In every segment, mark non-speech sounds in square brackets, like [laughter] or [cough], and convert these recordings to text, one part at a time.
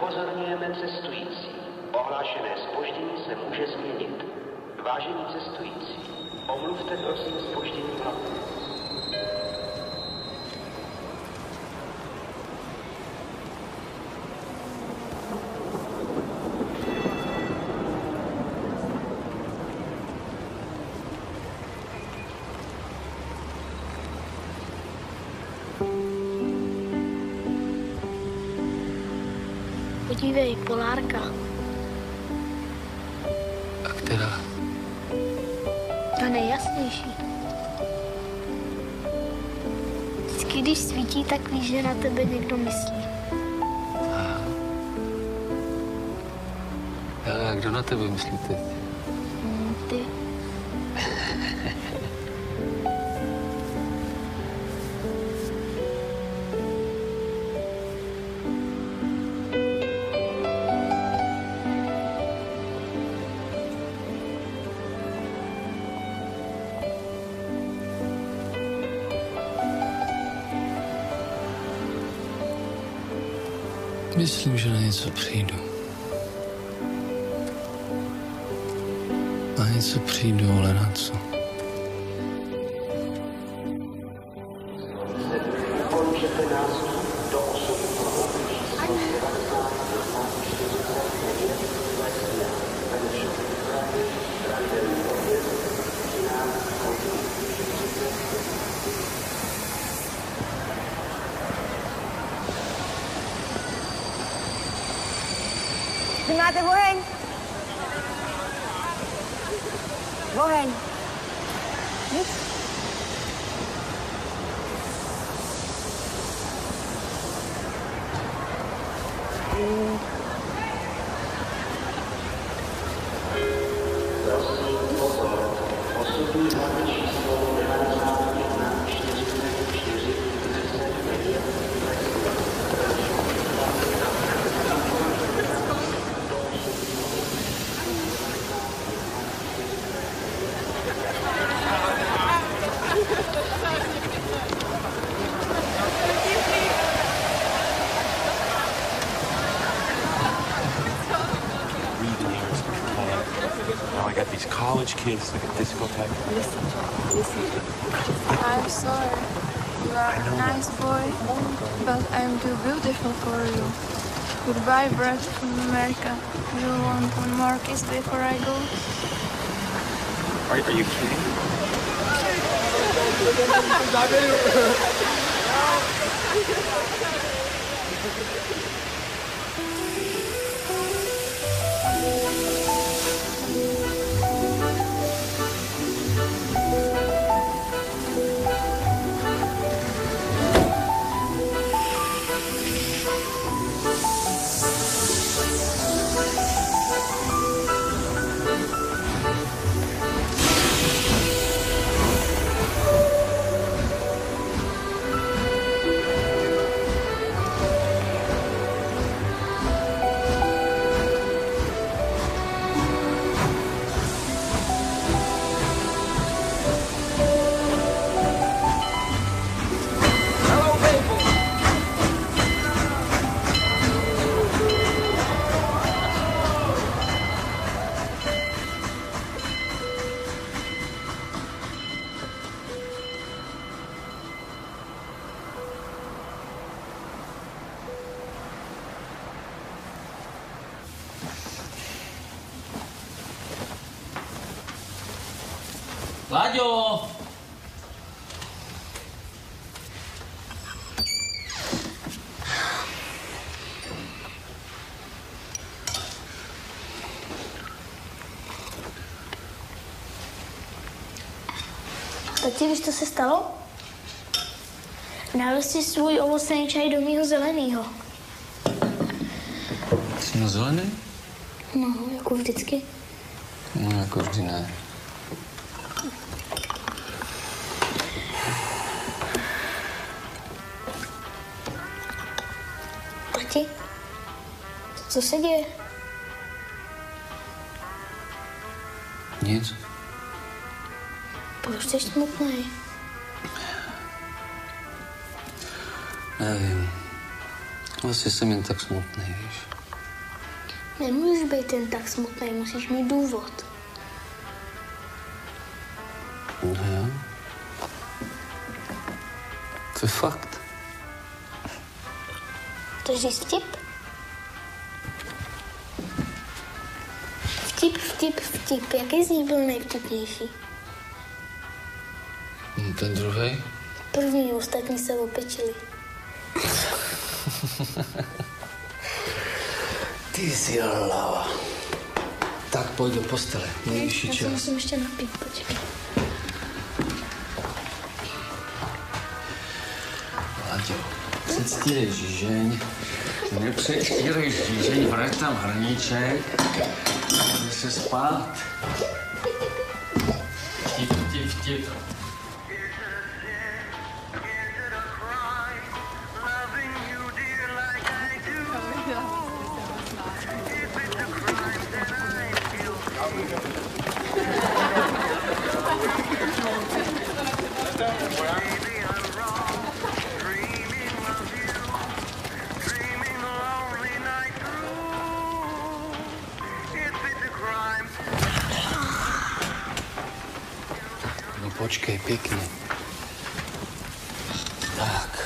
Upozorňujeme cestující. Ohlášené spoždění se může změnit. Vážení cestující, omluvte prosím spoždění vlaku. Podívej, polárka. A která? Ta nejjasnější. Vždycky, když svítí, tak víš, že na tebe někdo myslí. A kdo na tebe myslí teď? Myslím, že na něco přijdu. Na něco přijdu, ale na co? Kids like a discotheque. Listen, listen. I'm sorry. You are a nice boy, but I'm too beautiful for you. Goodbye, Brad from America. You want one more kiss before I go? Are, are you kidding? [laughs] Láďo! Tati, víš, co se stalo? Nalil si svůj ovocný čaj do mýho zeleného. Jsi na zelený? No, jako vždycky. No, jako vždy ne. Co se děje? Nic. Proč jsi smutný? Nevím. Asi jsem jen tak smutný, víš. Nemůžeš být jen tak smutný, musíš mít důvod. No jo. To je fakt. To je vtip? Vtip, vtip, vtip. Jaký z nich byl nejvtipnější? No, ten druhý? První, ostatní se opečili. [laughs] Ty jsi hlava. Tak pojď do postele. Nejvyšší Já se čas. musím ještě napít, počkej. Láďo, předstírej žížeň. Nepředstírej žížeň, vrať tam hrníček. Ложишься спать. Тиф-тиф-тиф. Počkej, pěkně. Tak.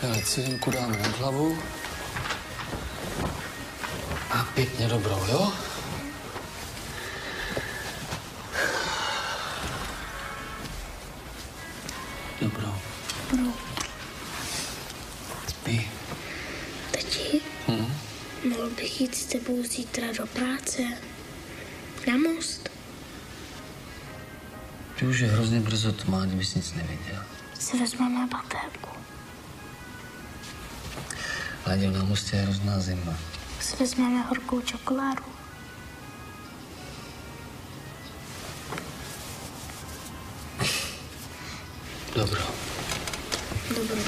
Hele, cilinku dáme nad hlavu. A pěkně dobrou, jo? Dobrou. Dobrou. Spí. Tati, Hm? mohl bych jít s tebou zítra do práce? Už je hrozně brzo tmá, kdybys nic neviděl. Si vezmeme baterku. Láďo, na mostě je hrozná zima. Si vezmeme horkou čokoládu. Dobro. Dobrou.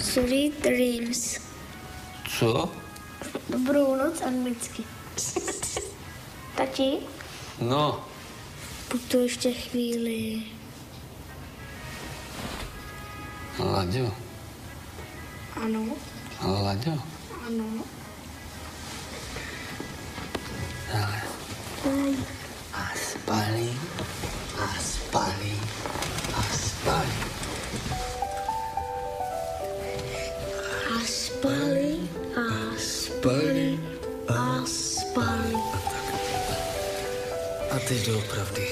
Sweet dreams. Co? Dobrou noc anglicky. [laughs] Tati, No, to ještě chvíli. Láďo, Ano, Láďo. ano. Ale. A spali, teď doopravdy.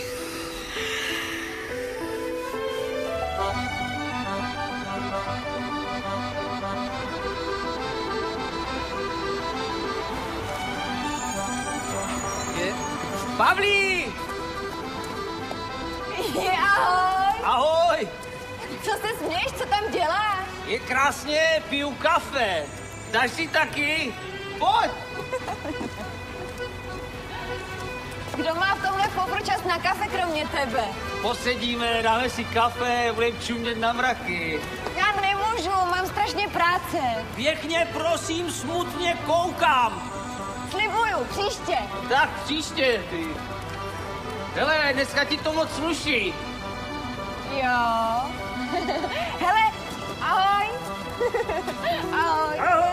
Pavlí! Je, ahoj! Ahoj! Co se směješ, co tam děláš? Je krásně, piju kafe. Dáš si taky? Pojď! [laughs] Kdo má v tomhle fofru čas na kafe kromě tebe? Posedíme, dáme si kafe, budeme čumět na mraky. Já nemůžu, mám strašně práce. Pěkně prosím, smutně koukám. Slibuju, příště. Tak příště, ty. Hele, dneska ti to moc sluší. Jo. [laughs] Hele, ahoj. [laughs] ahoj. Ahoj!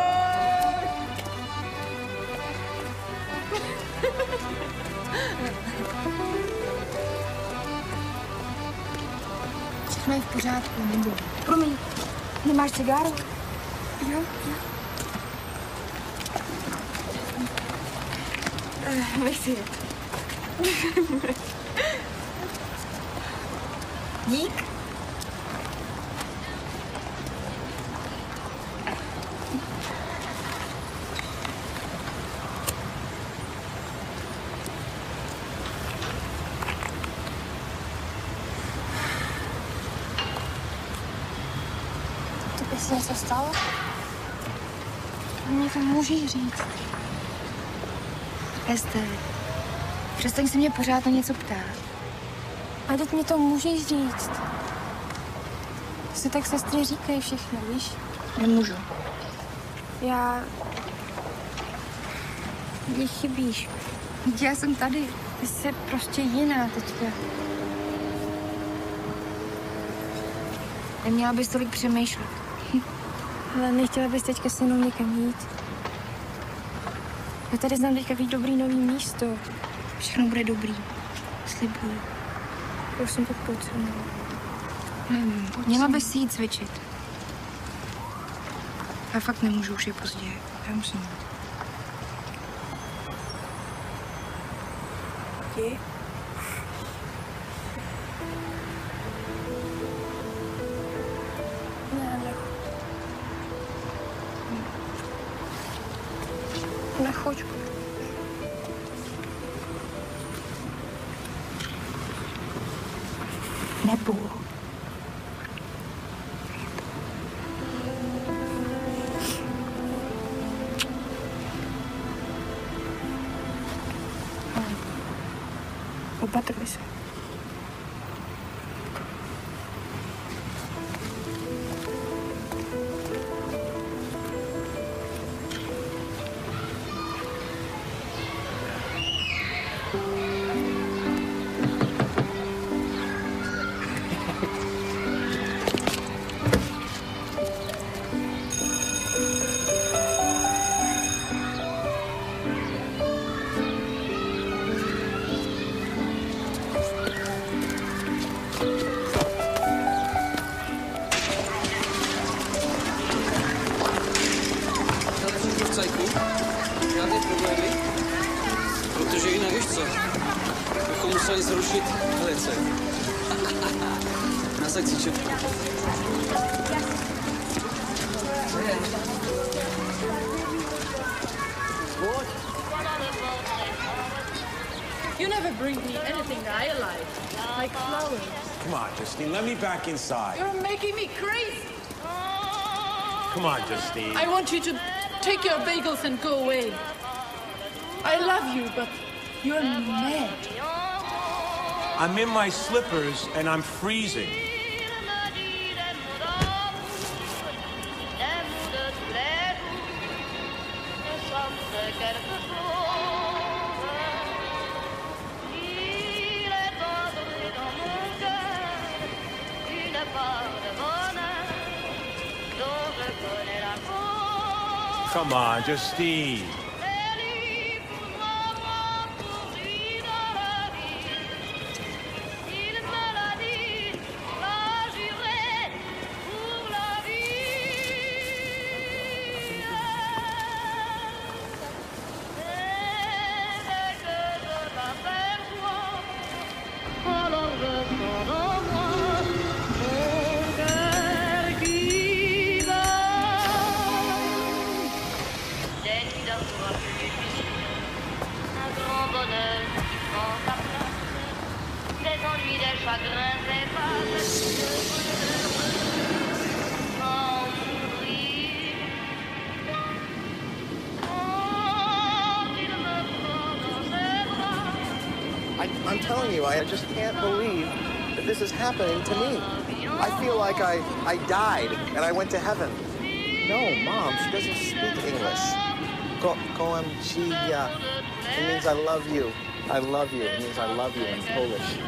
bem em pijado, não me Por mim. Nem mais não não não Vai ser. Nick? Se něco stalo? Mně to můžeš říct. Ester, přestaň se mě pořád na něco ptát. A teď mi to můžeš říct. Si tak sestry říkají všechno, víš? Nemůžu. Já... Mně chybíš. Já jsem tady. Ty jsi prostě jiná teďka. Neměla bys tolik přemýšlet. Ale nechtěla bys teďka se mnou někam jít? Já tady znám teďka dobrý nový místo. Všechno bude dobrý. Slibuju. Prosím tě, pojď se mnou. Nevím, měla bys si jít cvičit. Já fakt nemůžu, už je pozdě. Já musím jít. Jdi. Back inside. You're making me crazy. Come on, Justine. I want you to take your bagels and go away. I love you, but you're mad. I'm in my slippers and I'm freezing. Come on, just Steve. I, I'm telling you, I just can't believe that this is happening to me. I feel like I, I died and I went to heaven. No, Mom, she doesn't speak English. Ko, kołem ci ja. It means I love you. I love you. It means I love you in Polish.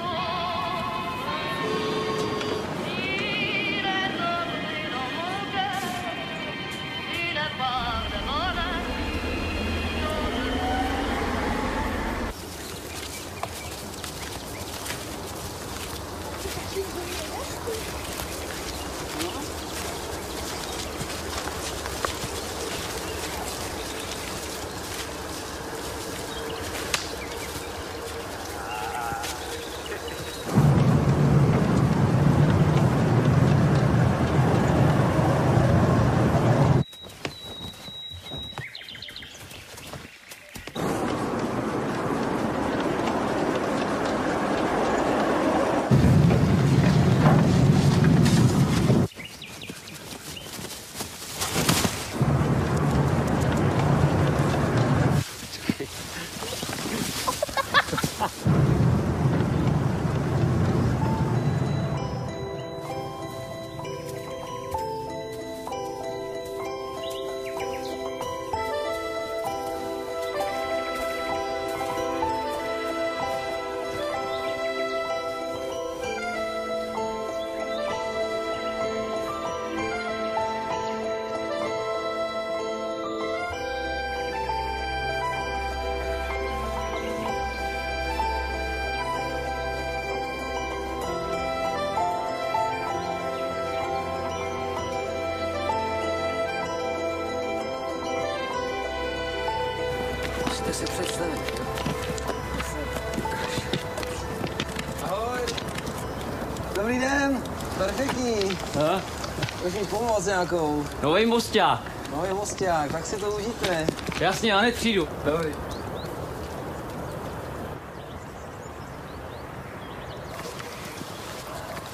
Dobrý den. Perfektní. Ha? Můžeš pomoct nějakou. Nový mosták. Nový mosták, tak si to užijte. Jasně, já hned přijdu. Dobrý.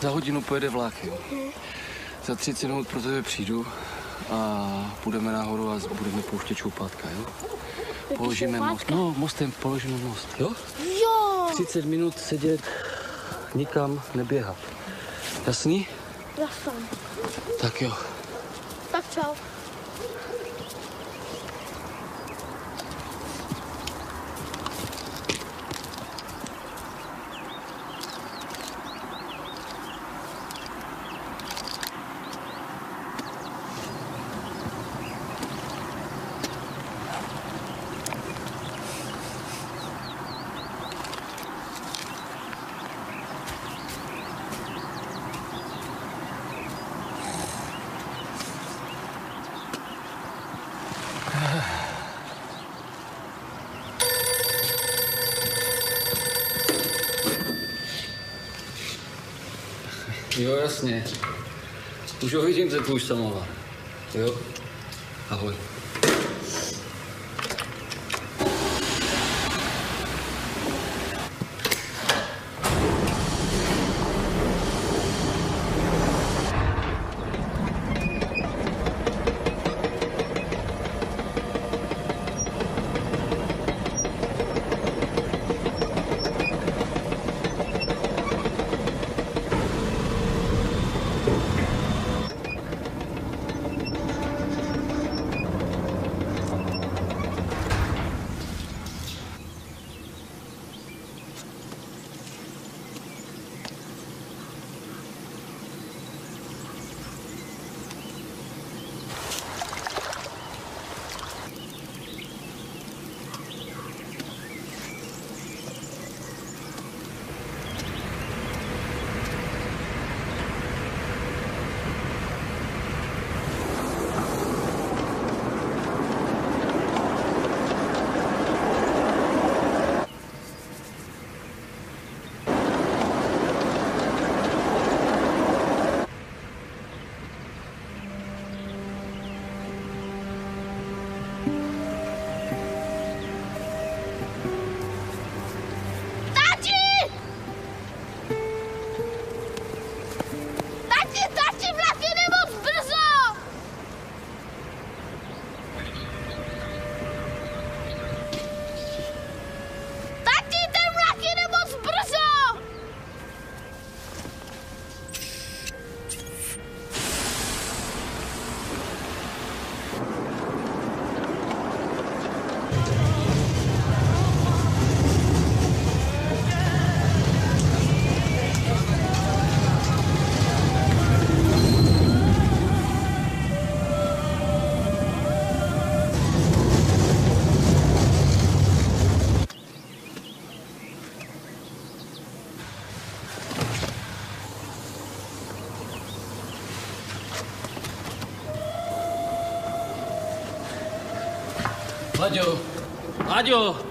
Za hodinu pojede vlak, jo. Za 30 minut pro tebe přijdu a půjdeme nahoru a budeme pouštět čoupátka, jo? Položíme most. No, mostem položíme most, jo? Jo! 30 minut sedět, nikam neběhat. Jasný? Jasný. Tak jo. Tak čau. Jo, jasně. Už ho vidím, ten tvůj samovar. Jo? Ahoj. Láďo! Láďo! Láďo!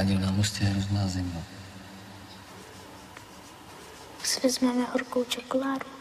Rádi v námostě je hrozná zima. Si vezmeme horkou čokoládu.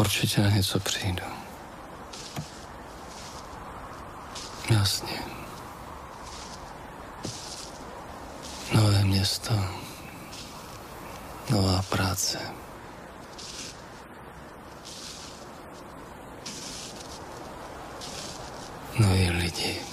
Určitě na něco přijdu. Jasně. Nové město. Nová práce. Noví lidi.